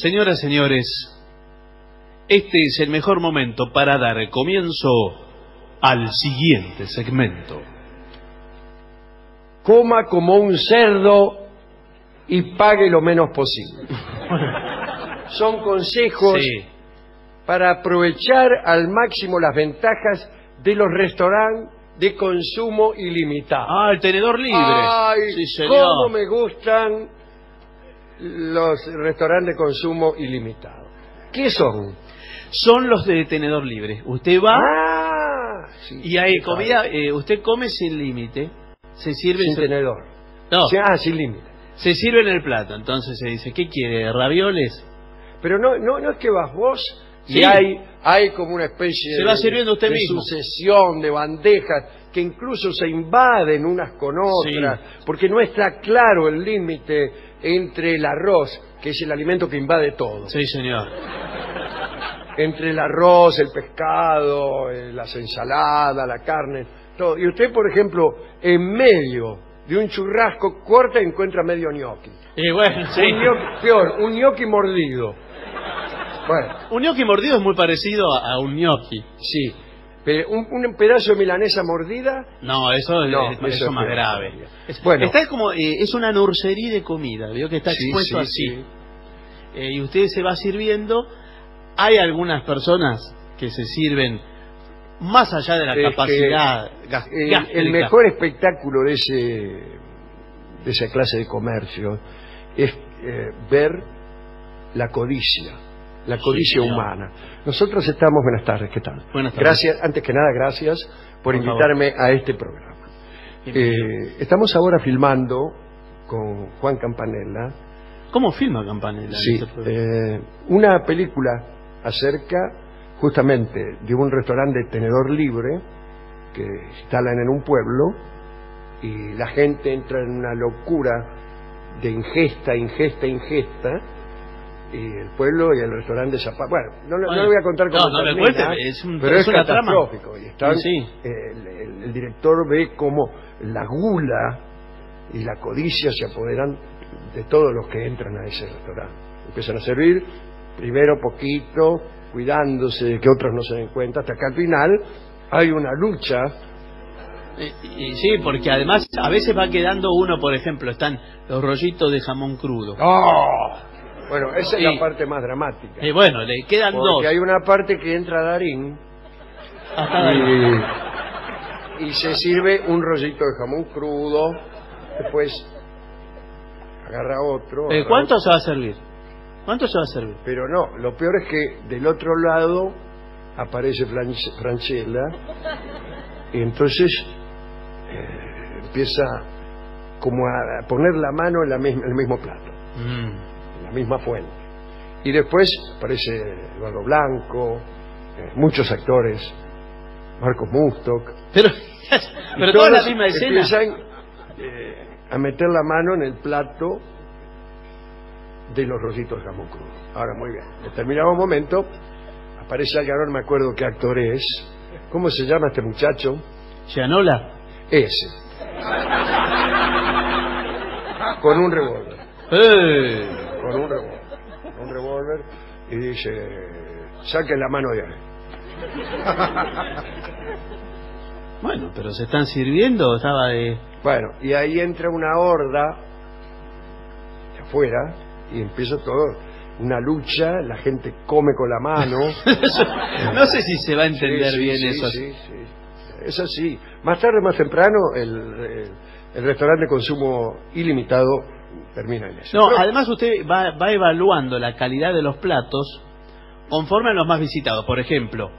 Señoras, señores, este es el mejor momento para dar comienzo al siguiente segmento. Coma como un cerdo y pague lo menos posible. Son consejos Sí. para aprovechar al máximo las ventajas de los restaurantes de consumo ilimitado. Ah, el tenedor libre. Ay, sí, señor. cómo me gustan los restaurantes de consumo ilimitado. ¿Qué son? Son los de tenedor libre. Usted va Ah, sí, y hay comida, eh, usted come sin límite. Se sirve sin tenedor. No, Ah, sin límite. se sirve en el plato. Entonces se dice, ¿qué quiere? ¿Ravioles? Pero no, no, no es que vas vos y Sí. hay, hay como una especie Se de, va sirviendo usted de mismo. sucesión de bandejas que incluso se invaden unas con Sí. otras, porque no está claro el límite entre el arroz, que es el alimento que invade todo, Sí, señor. entre el arroz, el pescado, eh, las ensaladas, la carne, todo. Y usted, por ejemplo, en medio de un churrasco corta y encuentra medio gnocchi. Y bueno, sí. Un gnocchi- peor, un gnocchi mordido. Bueno, Un gnocchi mordido es muy parecido a a un gnocchi. sí. Pero un, un pedazo de milanesa mordida, No, eso es, No, es- eso eso es más grave. Es- Bueno. Está como, eh, es una nursería de comida, veo que está Sí, expuesto sí, así. sí. Eh, y usted se va sirviendo. Hay algunas personas que se sirven más allá de la Es que capacidad gas- el, gástrica. el mejor espectáculo de ese de esa clase de comercio es eh, ver la codicia, la codicia humana. Nosotros estamos, buenas tardes, ¿qué tal? Buenas tardes. Gracias, antes que nada, gracias por, Por invitarme a este programa. Eh, estamos ahora filmando con Juan Campanella ¿Cómo filma Campanella? Sí, este eh, una película acerca justamente de un restaurante de tenedor libre que instalan en un pueblo y la gente entra en una locura de ingesta, ingesta, ingesta y el pueblo y el restaurante desaparecen. Bueno, no, le- no Bueno, le voy a contar cómo no, termina, cuente, es un- pero es trama. catastrófico. Y están- Sí. eh, el, el- el director ve cómo la gula y la codicia se apoderan de todos los que entran a ese restaurante. Empiezan a servir primero poquito, cuidándose de que otros no se den cuenta, hasta que al final hay una lucha. Eh, y sí, porque además a veces va quedando uno, por ejemplo, están los rollitos de jamón crudo. ¡Oh! Bueno, esa Sí. es la parte más dramática. Y bueno, le quedan dos. Porque hay una parte que entra Darín Hasta ahí. y, y se sirve un rollito de jamón crudo, después agarra otro. Eh, agarra ¿Cuánto otro. se va a servir? ¿Cuánto se va a servir? Pero no, lo peor es que del otro lado aparece Fran- Franchella y entonces eh, empieza como a poner la mano en la misma- en el mismo plato, Mm. La misma fuente. Y después aparece Eduardo Blanco, eh, muchos actores, Marcos Mustok. Pero, pero toda la misma escena. Empiezan eh, a meter la mano en el plato de los rollitos de jamón crudo. Ahora, muy bien. En determinado momento aparece alguien, ahora no me acuerdo qué actor es. ¿Cómo se llama este muchacho? Gianola. Ese. Con un revólver. Eh. Con un revólver. Un revólver y dice, saquen la mano de ahí. Bueno, pero se están sirviendo, estaba de... Bueno, y ahí entra una horda de afuera y empieza todo, una lucha, la gente come con la mano. no sé si se va a entender Sí, sí, bien sí, eso. Sí, sí. Es así. Más tarde, más temprano, el, el- el restaurante de consumo ilimitado termina en eso. No, Pero- además usted va, va evaluando la calidad de los platos conforme a los más visitados. Por ejemplo,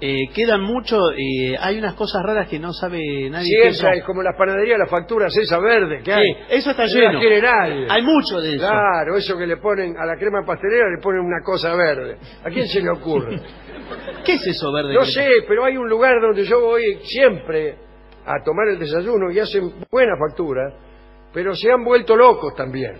eh, quedan mucho, eh, hay unas cosas raras que no sabe nadie. Sí, esa es como las panaderías, las facturas, esa verde que hay. Sí, eso está No lleno. quiere nadie. Hay mucho de eso. Claro, eso que le ponen a la crema pastelera le ponen una cosa verde. ¿A quién se le ocurre? ¿Qué es eso verde? No sé, pero hay un lugar donde yo voy siempre a tomar el desayuno y hacen buena factura, pero se han vuelto locos también.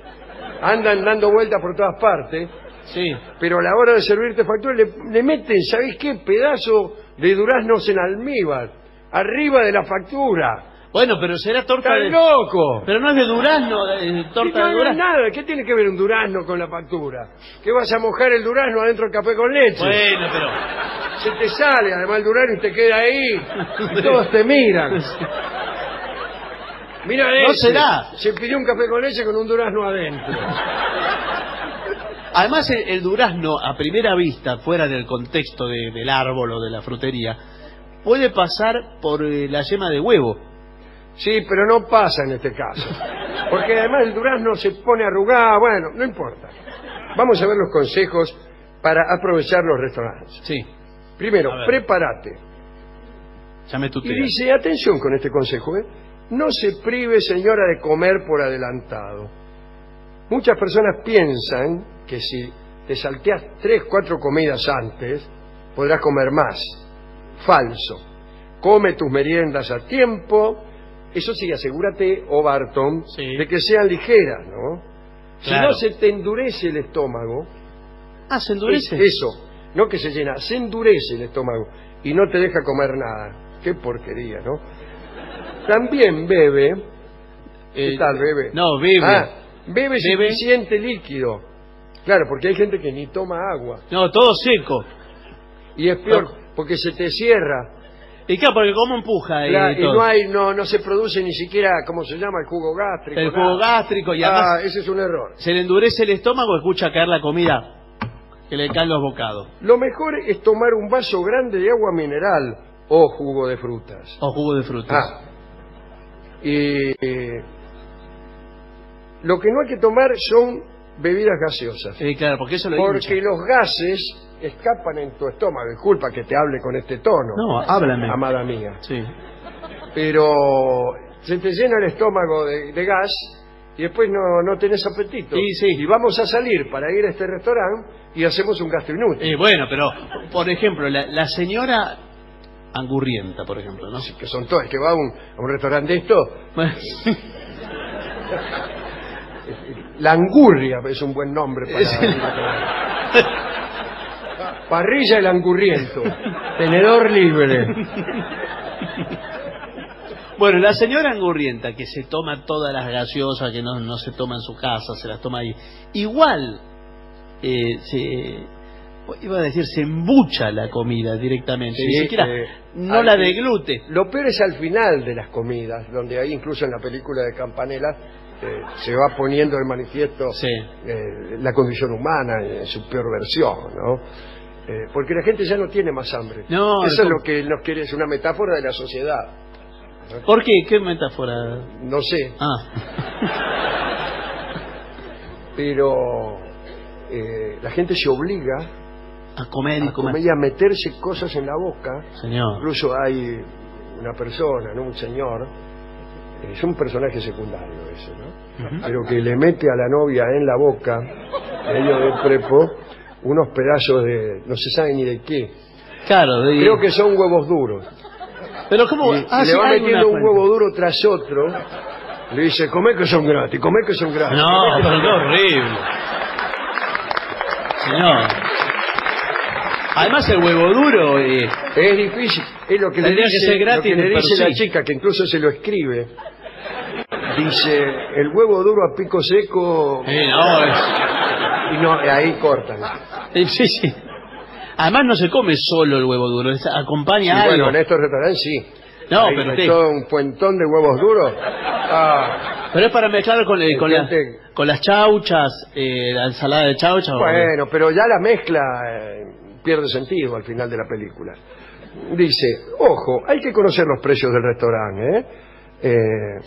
Andan dando vueltas por todas partes, Sí. pero a la hora de servirte factura le, le meten, ¿sabéis qué? Pedazo de duraznos en almíbar, arriba de la factura. Bueno, pero será torta ¡Estás de... loco! Pero no es de durazno, eh, torta no, de no, durazno. nada, ¿qué tiene que ver un durazno con la factura? ¿Que vas a mojar el durazno adentro del café con leche? Bueno, pero... Se te sale además el durazno y te queda ahí. Y todos te miran. Mira No ese, será. Se pidió un café con leche con un durazno adentro. Además, el, el durazno, a primera vista, fuera del contexto de- del árbol o de la frutería, puede pasar por eh, la yema de huevo. Sí, pero no pasa en este caso. Porque además el durazno se pone arrugado, bueno, no importa. Vamos a ver los consejos para aprovechar los restaurantes. Sí, Primero, A ver. prepárate. ya me Y tutea. dice, atención con este consejo, ¿eh? No se prive señora de comer por adelantado. Muchas personas piensan que si te salteas tres, cuatro comidas antes, podrás comer más. Falso. Come tus meriendas a tiempo. Eso sí, asegúrate, o Barton, Sí. de que sean ligeras, ¿no? Si no se te endurece el estómago, Ah, se endurece. es- eso, no que se llena, se endurece el estómago y no te deja comer nada. Qué porquería, ¿no? También bebe, ¿qué Eh, tal bebe? No, bebe. Ah, bebe Bebe. suficiente líquido. Claro, porque hay gente que ni toma agua. No, todo seco. Y es peor, porque se te cierra. Y claro, porque cómo empuja eh, La- y todo. no hay, no, no se produce ni siquiera, ¿cómo se llama? El jugo gástrico. el nada. jugo gástrico y Ah, además ese es un error. se le endurece el estómago, escucha caer la comida, que le caen los bocados. Lo mejor es tomar un vaso grande de agua mineral o jugo de frutas. O jugo de frutas. Ah. Y eh, lo que no hay que tomar son bebidas gaseosas. Eh, claro, porque eso lo Porque los gases escapan en tu estómago. Disculpa que te hable con este tono, No, háblame. amada mía. Sí. Pero se te llena el estómago de, de gas y después no, no tenés apetito. Sí, sí. Y vamos a salir para ir a este restaurante y hacemos un gasto inútil. Eh, bueno, pero, por ejemplo, la, la señora angurrienta, por ejemplo, ¿no? Que son todos, que va a un, a un restaurante de esto, La Angurria es un buen nombre para... Es- Parrilla el angurriento. Tenedor libre. Bueno, la señora angurrienta que se toma todas las gaseosas que no, no se toma en su casa, se las toma ahí, igual eh, se iba a decir se embucha la comida directamente, ni siquiera eh, no al- la deglute. Lo peor es al final de las comidas, donde ahí incluso en la película de Campanella eh, se va poniendo el manifiesto Sí. eh, la condición humana en su peor versión, ¿no? Porque la gente ya no tiene más hambre. No, Eso es lo que nos quiere, es una metáfora de la sociedad. ¿Por qué? ¿Qué metáfora? No sé, Ah, pero eh, la gente se obliga a comer y a comer. comer y a meterse cosas en la boca. Señor. Incluso hay una persona, ¿no? un señor, es un personaje secundario ese, ¿no? Pero que le mete a la novia en la boca, medio de prepo, unos pedazos de, no se sabe ni de qué. Claro, de- Creo que son huevos duros. Pero ¿cómo? Y, y Ah, le va metiendo un cuenta. huevo duro tras otro. Le dice, come que son gratis, come que son gratis. No, pero qué gratis". horrible. Señor. Además el huevo duro, eh, Es difícil. Es lo que le Tendría que dice, ser gratis lo que le de por dice la sí. chica, que incluso se lo escribe. Dice, el huevo duro a pico seco... eh, no, es- Y no, ahí cortan. eh, sí, sí. Además no se come solo el huevo duro, es- acompaña Y algo. bueno, en estos restaurantes sí. No, Ahí pero hay usted- todo un puentón de huevos duros. Ah, Pero es para mezclar con, el- con, la- Gente- con las chauchas, eh, la ensalada de chaucha. o- bueno, pero ya la mezcla eh, pierde sentido al final de la película. Dice, ojo, hay que conocer los precios del restaurante, ¿eh? Eh,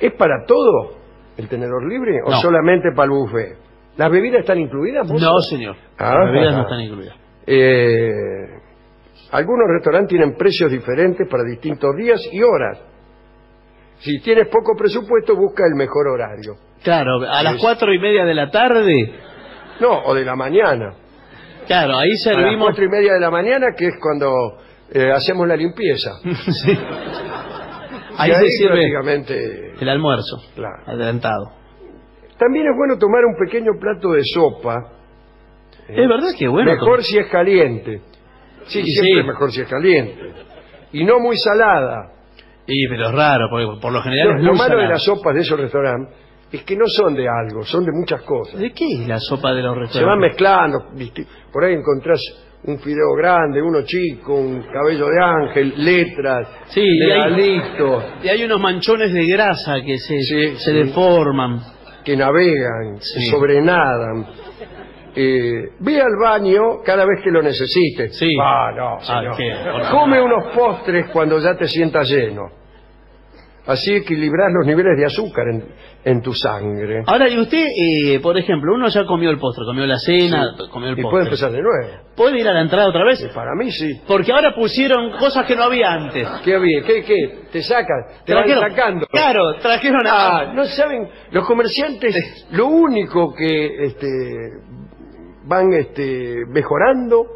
¿Es para todo el tenedor libre o No. solamente para el buffet? ¿Las bebidas están incluidas? No, señor. Ah, Las bebidas no están incluidas. Eh, algunos restaurantes tienen precios diferentes para distintos días y horas. Si tienes poco presupuesto, busca el mejor horario. Claro, a las Es- cuatro y media de la tarde, No, o de la mañana. Claro, ahí A las servimos... cuatro y media de la mañana, que es cuando eh, hacemos la limpieza. Sí. Ahí se sirve el almuerzo, Claro. adelantado. También es bueno tomar un pequeño plato de sopa. ¿eh? Es verdad que bueno. Mejor si es caliente. Sí, Sí, siempre sí. es mejor si es caliente. Y no muy salada. Y pero es raro, porque por lo general Lo, es lo muy malo de las sopas de esos restaurantes es que no son de algo, son de muchas cosas. ¿De qué es la sopa de los Se van restaurantes? mezclando, por ahí encontrás un fideo grande, uno chico, un cabello de ángel, letras, Sí, y hay- legalitos, Y hay unos manchones de grasa que se, Sí, se deforman. que navegan, Sí. que sobrenadan. Eh, ve al baño cada vez que lo necesites. Sí. Ah, no, señor. ¿qué? Por- Come unos postres cuando ya te sientas lleno. Así equilibras los niveles de azúcar en, en tu sangre. Ahora, y usted, eh, por ejemplo, uno ya comió el postre, comió la cena, comió el y postre. puede empezar de nuevo. ¿Puede ir a la entrada otra vez? Para mí sí. Porque ahora pusieron cosas que no había antes. ¿Qué había? ¿Qué, qué? ¿Te sacan? ¿Te van sacando? Claro, trajeron a... Ah, no saben, los comerciantes lo único que este, van este, mejorando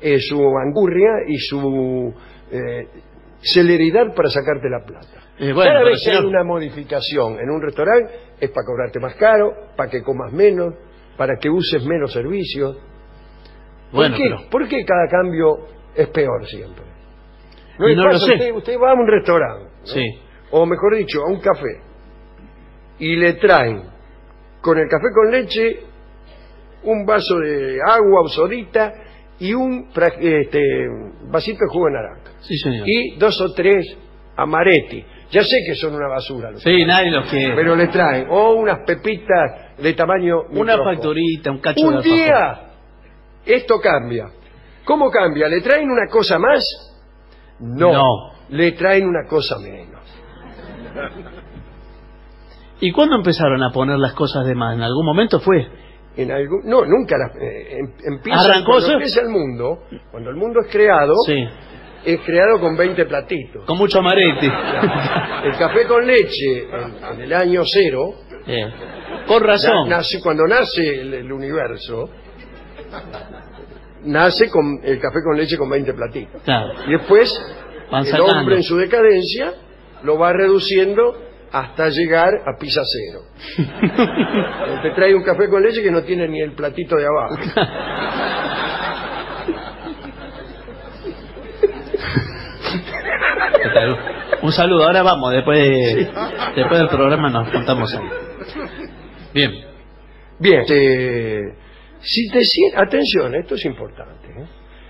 es su angurria y su eh, celeridad para sacarte la plata. Eh, bueno, Cada vez que hay una modificación en un restaurante es para cobrarte más caro, para que comas menos, para que uses menos servicios. ¿Por, Bueno, qué? pero- ¿Por qué cada cambio es peor siempre? No lo sé. Usted, usted va a un restaurante, ¿no? Sí. o mejor dicho, a un café, y le traen con el café con leche un vaso de agua o sodita y un este, vasito de jugo de naranja. Sí, señor. Y dos o tres amaretti. Ya sé que son una basura, los Sí, nadie los quiere. pero le traen. O unas pepitas de tamaño Una microscopio. facturita, un cacho Un día esto cambia. ¿Cómo cambia? ¿Le traen una cosa más? No. No. Le traen una cosa menos. ¿Y cuándo empezaron a poner las cosas de más? ¿En algún momento fue? En algún, no, nunca las- eh, em- empieza empieza el mundo, cuando el mundo es creado, Sí. Es creado con 20 platitos. Con mucho amaretti. El café con leche en, en el año cero, Con razón. nace, cuando nace el, el universo, nace con el café con leche con 20 platitos. Claro. Y después Van el sacando. hombre en su decadencia lo va reduciendo hasta llegar a pizza cero. Te trae un café con leche que no tiene ni el platito de abajo. Un saludo. Ahora vamos, después, de- después del programa nos contamos algo. Bien. Bien, este, si te atención, esto es importante. ¿eh?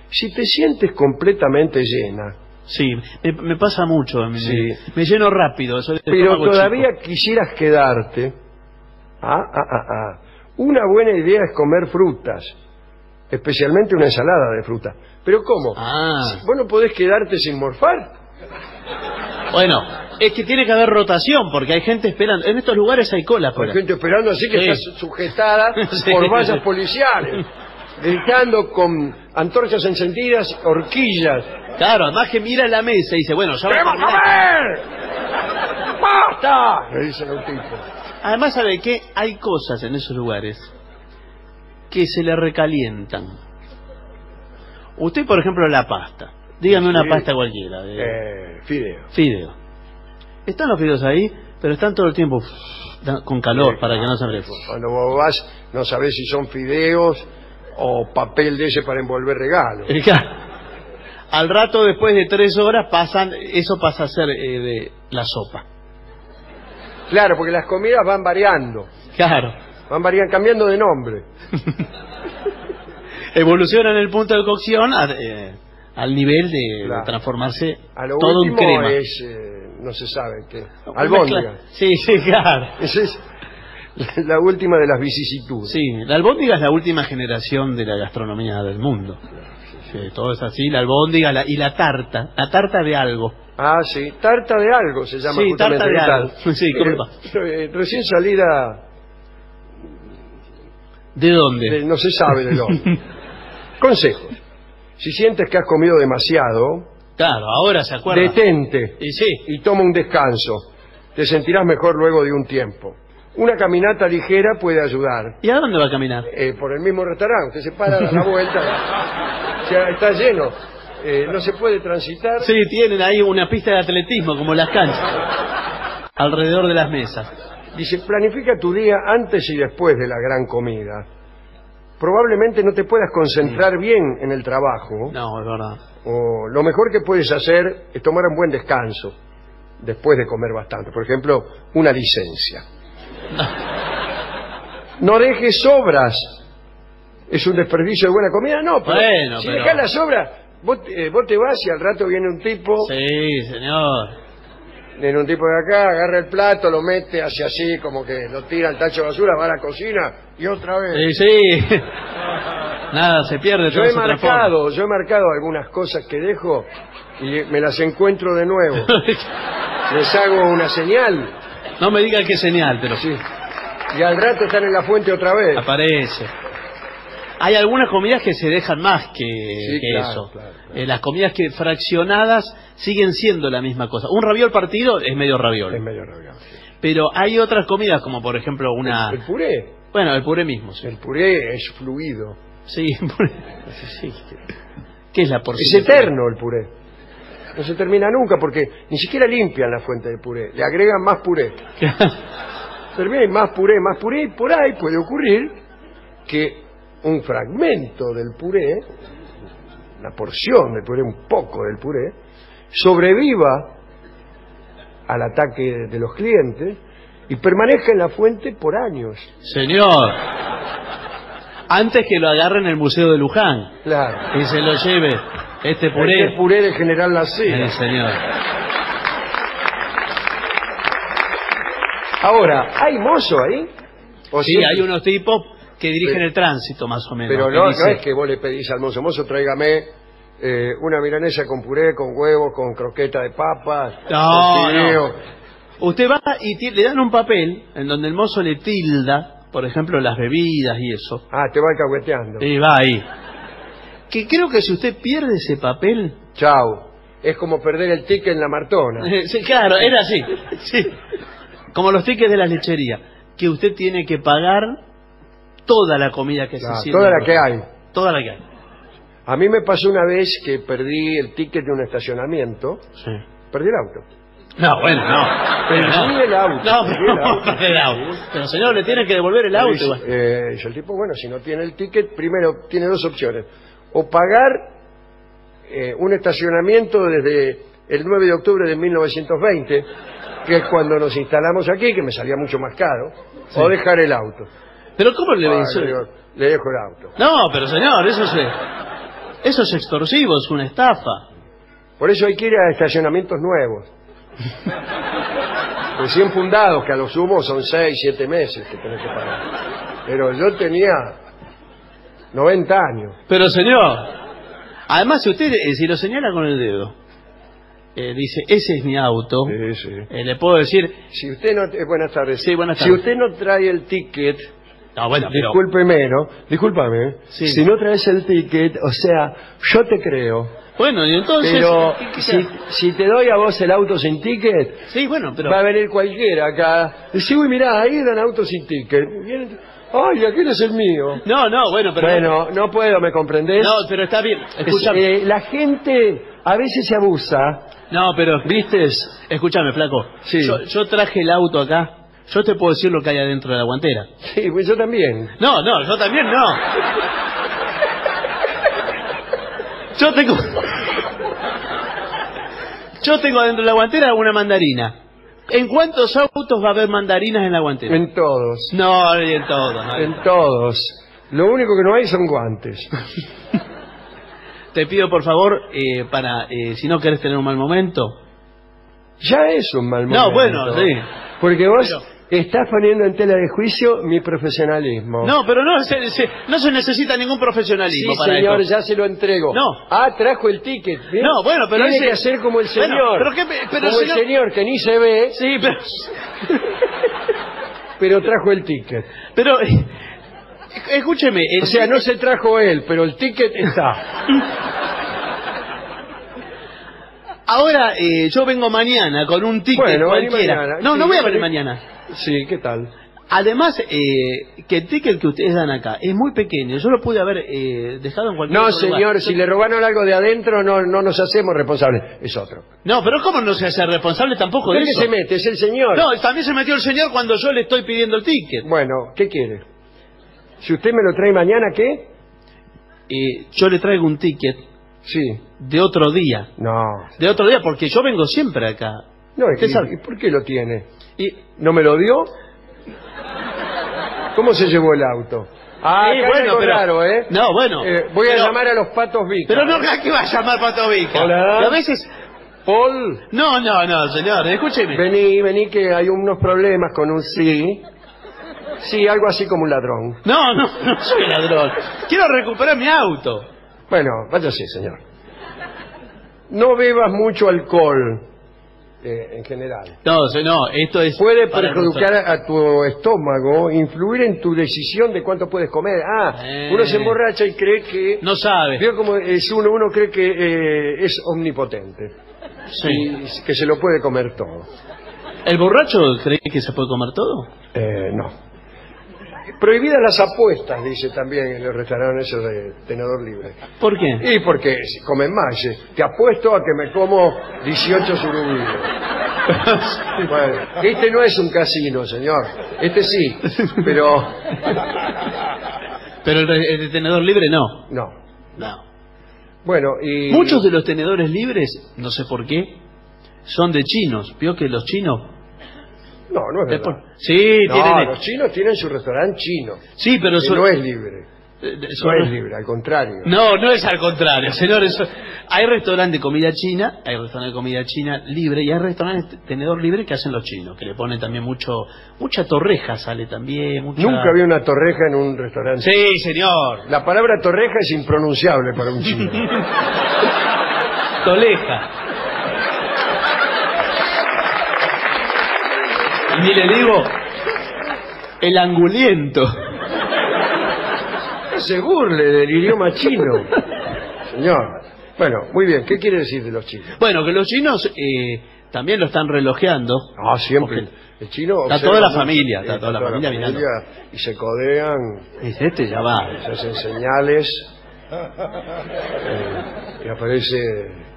Si te sientes completamente llena, Sí, me, me pasa mucho. Me, Sí. me lleno rápido. soy pero todavía chico. quisieras quedarte, ah, ah, ah, ah, una buena idea es comer frutas, especialmente una ensalada de frutas. Pero ¿cómo? Ah. ¿Vos no podés quedarte sin morfar? Bueno, es que tiene que haber rotación porque hay gente esperando. En estos lugares hay cola. Hay gente esperando así que Sí. está sujetada Sí. por vallas policiales, gritando con antorchas encendidas, horquillas. Claro, además que mira la mesa y dice, bueno, ya ¡Queremos comer! ¡Basta! Le dicen a un tipo. Además, ¿sabe qué? Hay cosas en esos lugares que se le recalientan. Usted, por ejemplo, la pasta. Dígame una pasta cualquiera. de Eh, fideo. Fideo. Están los fideos ahí, pero están todo el tiempo con calor Sí. para que no se enfríen. Cuando vos vas, no sabés si son fideos o papel de ese para envolver regalos. Al rato, después de tres horas, pasan, eso pasa a ser eh, de la sopa. Claro, porque las comidas van variando, Claro. Van variando, cambiando de nombre. Evolucionan el punto de cocción a- eh, al nivel de, Claro. transformarse A lo todo en último crema. es, eh, no se sabe qué, albóndiga. Sí, sí, claro. Esa es la última de las vicisitudes. Sí, la albóndiga es la última generación de la gastronomía del mundo. Sí, todo es así, la albóndiga la- y la tarta, la tarta de algo. Ah, sí, tarta de algo se llama Sí, tarta de algo. Sí, ¿cómo va? eh, recién salida, ¿De dónde? de- no se sabe de dónde. Consejos. Si sientes que has comido demasiado, Claro, ahora se acuerda. detente Y sí, y toma un descanso. Te sentirás mejor luego de un tiempo. Una caminata ligera puede ayudar. ¿y a dónde va a caminar? Eh, por el mismo restaurante, usted se para, da la vuelta, está lleno. Eh, no se puede transitar. Sí, tienen ahí una pista de atletismo, como las canchas, alrededor de las mesas. Dice, planifica tu día antes y después de la gran comida. Probablemente no te puedas concentrar bien en el trabajo, No, es verdad. o lo mejor que puedes hacer es tomar un buen descanso. después de comer bastante. Por ejemplo, una licencia. No dejes sobras. ¿Es un desperdicio de buena comida? No, pero Bueno, si pero- dejas las sobras, vos, eh, vos te vas y al rato viene un tipo, Sí, señor. Viene un tipo de acá, agarra el plato, lo mete hacia así, como que lo tira al tacho de basura, va a la cocina y otra vez. Sí, sí. Nada, se pierde, Yo he marcado, yo he marcado algunas cosas que dejo y me las encuentro de nuevo. Les hago una señal no me diga qué señal, pero sí, y al rato están en la fuente otra vez. aparece. Hay algunas comidas que se dejan más que, Sí, que claro, eso. claro, claro. Eh, las comidas que fraccionadas siguen siendo la misma cosa. Un raviol partido es medio raviol. Es medio sí. Pero hay otras comidas como por ejemplo una... El puré, Bueno, el puré mismo. Sí, el puré es fluido. sí, puré. Sí. ¿Qué es la porción? Es eterno el puré. No se termina nunca porque ni siquiera limpian la fuente de puré. Le agregan más puré. Termina y más puré, más puré y por ahí puede ocurrir que un fragmento del puré, la porción del puré, un poco del puré, sobreviva al ataque de los clientes y permanezca en la fuente por años. Señor. Antes que lo agarren en el Museo de Luján Claro. y se lo lleve este Este puré. puré de General Lacera. Sí, señor. Ahora, ¿hay mozo ahí? ¿O Sí, siempre- hay unos tipos que dirigen Pero- el tránsito, más o menos. Pero no, no es que vos le pedís al mozo, mozo, tráigame eh, una milanesa con puré, con huevos, con croqueta de papas, No, con fideo. no. Usted va y le dan un papel en donde el mozo le tilda, por ejemplo, las bebidas y eso. Ah, te va alcahueteando. Y va ahí. Que creo que si usted pierde ese papel... Chau. Es como perder el ticket en la Martona. Sí, claro, era así. Sí. Como los tickets de la lechería. Que usted tiene que pagar toda la comida que Claro, se sirve. toda la que hay. Toda la que hay. A mí me pasó una vez que perdí el ticket de un estacionamiento. Sí. Perdí el auto. No, bueno, no. Pero. Perdí el auto, No, perdí el pero, auto. perdí el auto. Pero señor, le tiene que devolver el auto. Igual. eh, el tipo, bueno, si no tiene el ticket, primero tiene dos opciones. O pagar eh, un estacionamiento desde el 9 de octubre de 1920, que es cuando nos instalamos aquí, que me salía mucho más caro, o dejar el auto. Pero ¿cómo le Ah, le, digo, le dejo el auto. No, pero señor, eso es, eso es extorsivo, es una estafa. Por eso hay que ir a estacionamientos nuevos. Recién fundados, que a lo sumo son 6, 7 meses que tenés que pagar. Pero yo tenía 90 años. Pero señor, además si usted, eh, si lo señala con el dedo, eh, dice, ese es mi auto, Sí, sí. eh, le puedo decir, Si usted no... eh, buenas tardes. Sí, buenas Si tardes. usted no trae el ticket, no, bueno, pero... discúlpeme, ¿no? Discúlpame. Sí. Si no traes el ticket, o sea, yo te creo. Bueno, y entonces... Pero ¿qué- qué- si, si te doy a vos el auto sin ticket, Sí, bueno, pero... va a venir cualquiera acá. Dice, uy, mirá, ahí dan autos sin ticket. Ay, aquel es el mío. No, no, bueno, pero... Bueno, no puedo, ¿me comprendés? No, pero está bien. Es- Escúchame. eh, la gente a veces se abusa, No, pero... ¿viste? Escúchame, flaco. Sí. Yo, yo traje el auto acá. Yo te puedo decir lo que hay adentro de la guantera. Sí, pues yo también. No, no, yo también no. Yo tengo. Yo tengo adentro de la guantera una mandarina. ¿En cuántos autos va a haber mandarinas en la guantera? En todos. No, en todos. no. En todos. Lo único que no hay son guantes. Te pido por favor, eh, para, eh, si no querés tener un mal momento. Ya es un mal momento. No, bueno, sí. Porque vos Pero- estás poniendo en tela de juicio mi profesionalismo. No, pero no se, se- no se necesita ningún Sí, profesionalismo para señor, esto. ya se lo entrego. No. Ah, trajo el ticket. ¿bien? No, bueno, pero Tiene ese- que hacer como el Bueno, señor. pero qué pe- pero como señor- el señor que ni se ve, Sí, pero... pero trajo el ticket. Pero... eh, Escúcheme. el- O sea, no se trajo él, pero el ticket está. Ahora eh, yo vengo mañana con un ticket Bueno, vení cualquiera. mañana. No, Sí, no voy a vení. venir mañana. Sí, ¿qué tal? Además, eh, que el ticket que ustedes dan acá es muy pequeño. Yo lo pude haber eh, dejado en cualquier No, otro lugar. señor, si le robaron algo de adentro, no, no nos hacemos responsables. Es otro. No, pero ¿cómo no se hace responsable tampoco de ¿Usted qué eso? se mete? Es el señor. No, también se metió el señor cuando yo le estoy pidiendo el ticket. Bueno, ¿qué quiere? Si usted me lo trae mañana, ¿qué? Eh, yo le traigo un ticket Sí. de otro día. No. De otro día, porque yo vengo siempre acá. No, es que-. ¿y por qué lo tiene? Y, ¿No me lo dio? ¿Cómo se llevó el auto? Ah, Sí, bueno, pero- raro, ¿eh? No, bueno, Eh, voy a pero- llamar a los patos Vica. pero no, ¿a qué va a llamar Pato Vica? Hola. A veces... Paul, No, no, no, señor, escúcheme. vení, vení que hay unos problemas con un sí. Sí, algo así como un ladrón. No, no, no soy ladrón. Quiero recuperar mi auto. Bueno, váyase, señor. No bebas mucho alcohol, eh, en general. No, no, esto es... Puede perjudicar a tu estómago, influir en tu decisión de cuánto puedes comer. Ah, Eh. uno se emborracha y cree que... No sabe. Veo como es uno, uno cree que eh, es omnipotente Sí. y que se lo puede comer todo. ¿El borracho cree que se puede comer todo? Eh, no. Prohibidas las apuestas, dice también en los restaurantes esos de tenedor libre. ¿Por qué? Y porque si comen más, dice, te apuesto a que me como 18 surubíes. Bueno, este no es un casino, señor. Este sí, pero Pero el tenedor libre no. no. No. Bueno, y... Muchos de los tenedores libres, no sé por qué, son de chinos. Vio que los chinos... No, no es verdad. pon- Sí, No, tienen... los chinos tienen su restaurante chino, Sí, pero que son... no es libre. eh, No es libre, al contrario. No, no es al contrario, señores. Hay restaurante de comida china, hay restaurante de comida china libre y hay restaurante de tenedor libre que hacen los chinos, que le ponen también mucho, mucha torreja sale también. Mucha... Nunca vi una torreja en un restaurante. Sí, señor. La palabra torreja es impronunciable para un chino. Toleja. Y ni le digo el anguliento. No se burle del idioma chino. Señor. Bueno, muy bien. ¿Qué quiere decir de los chinos? Bueno, que los chinos eh, también lo están relojeando. Ah, siempre. Porque El chino Está toda la mucho. familia, está toda la familia mirando. Y se codean, Dice, este ya va. se hacen señales. eh, y aparece...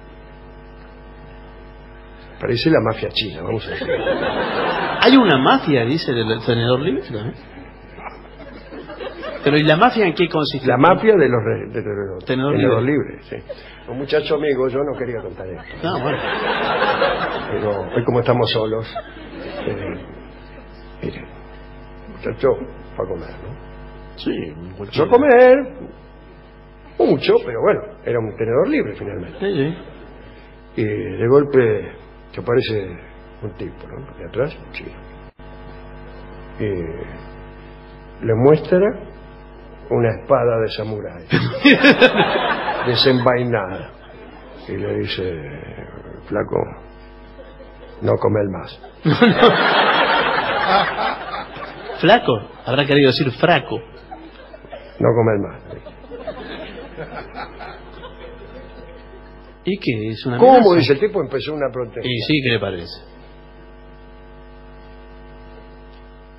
Parece la mafia china, vamos a decir. Hay una mafia, dice, del tenedor libre. Pero ¿y la mafia en qué consiste? La mafia de los, re- de los Tenedor tenedor libre. libres. Sí. Un muchacho amigo, yo no quería contar esto, No, bueno. pero hoy como estamos solos, eh, mire, el muchacho fue a comer, ¿no? Sí, Fue a comer, mucho, pero bueno, era un tenedor libre finalmente. Sí, sí. Y de golpe que aparece un tipo, ¿no? De atrás, un chino. Y le muestra una espada de samurái, desenvainada. Y le dice, flaco, no comer más. Flaco. Habrá querido decir fraco. No comer más. ¿Y qué? ¿Es una ¿Cómo? Dice el tipo, empezó una protesta. Y sí, ¿qué le parece?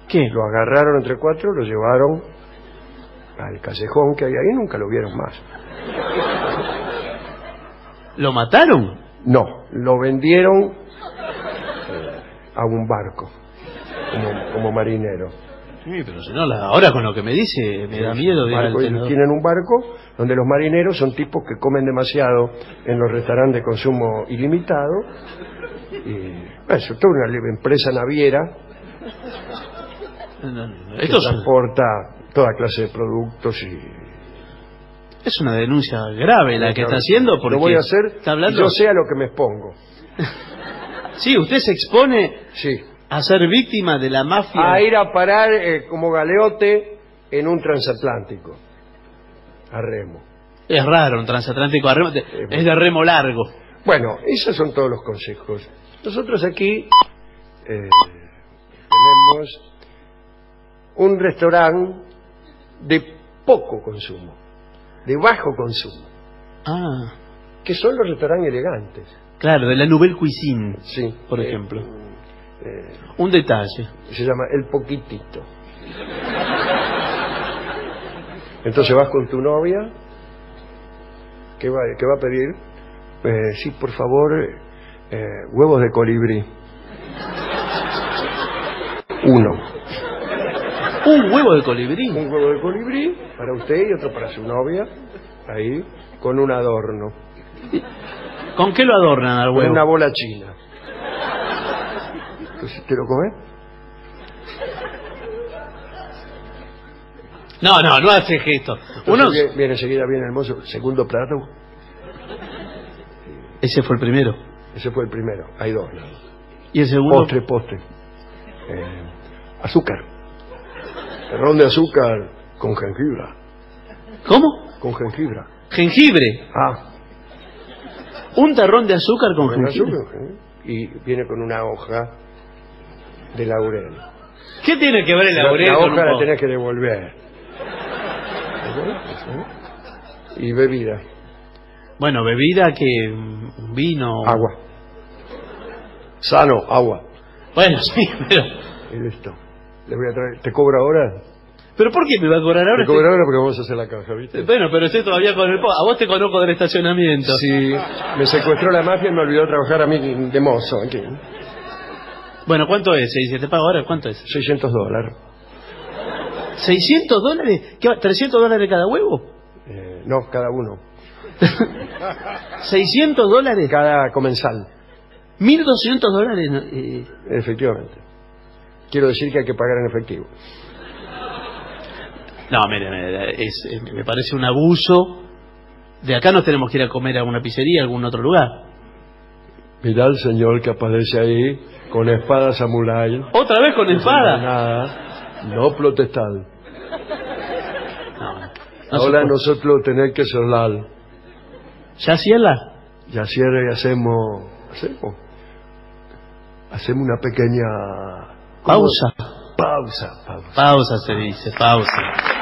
¿Qué? Lo agarraron entre cuatro, lo llevaron al callejón que hay ahí, nunca lo vieron más. ¿Lo mataron? No, lo vendieron eh, a un barco, como, como marinero. Sí, pero si no, ahora con lo que me dice, me da miedo de ir al Barco- tenedor. tienen un barco donde los marineros son tipos que comen demasiado en los restaurantes de consumo ilimitado. Y eso, toda una empresa naviera No, no, no. que es, transporta toda clase de productos y es una denuncia grave la que está haciendo porque lo voy a hacer está hablando yo sé a lo que me expongo. sí usted se expone Sí. A ser víctima de la mafia A ir a parar eh, como galeote en un transatlántico. A remo. es raro un transatlántico a remo, de- es de remo largo Bueno, esos son todos los consejos. Nosotros aquí eh, tenemos un restaurante de poco consumo, de bajo consumo, ah que son los restaurantes elegantes. claro de la nouvelle cuisine Sí. por Eh, ejemplo eh, un detalle se llama El Poquitito. Entonces vas con tu novia, ¿qué va, qué va a pedir? Eh, sí, por favor, eh, huevos de colibrí. Uno. un huevo de colibrí Un huevo de colibrí para usted y otro para su novia, ahí, con un adorno, ¿con qué lo adornan al con huevo? una bola china. Pues, ¿Te lo comes? No, no, no hace gesto. Uno, viene, enseguida, viene el mozo, segundo plato. ese fue el primero. Ese fue el primero. Hay dos. ¿no? Y el segundo. Postre, postre. Eh, azúcar. Terrón de azúcar con jengibre. ¿Cómo? Con jengibre. Jengibre. Ah, Un terrón de azúcar con con jengibre. azúcar. ¿eh? Y viene con una hoja de laurel. ¿Qué tiene que ver el La- laurel la con hoja un la tenés que devolver. Y bebida. Bueno, bebida que vino. Agua. Sano, agua. Bueno, sí, pero. Y listo. Le voy a traer. ¿Te cobro ahora? ¿Pero por qué me va a cobrar ahora? Te cobro ahora porque vamos a hacer la caja, ¿viste? Bueno, pero estoy todavía con el... A vos te conozco del estacionamiento. Sí, me secuestró la mafia y me olvidó trabajar a mí de mozo. aquí. Bueno, ¿cuánto es? Si te paga ahora, ¿cuánto es? 600 dólares. ¿600 dólares? ¿Qué va? ¿300 dólares cada huevo? Eh, no, cada uno. ¿600 dólares? Cada comensal, ¿1.200 dólares? eh, efectivamente. Quiero decir que hay que pagar en efectivo. No, mire, mire, es, eh, me parece un abuso. De acá nos tenemos que ir a comer a una pizzería, a algún otro lugar. Mirá al señor que aparece ahí con espada samurái. ¿Otra vez con No espada? Nada. No protestar. No, no se Ahora nosotros tenemos que cerrar. ¿Ya cierra? Ya cierra y hacemos. Hacemos. Hacemos una pequeña. ¿cómo? Pausa. Pausa, pausa. Pausa se dice, pausa.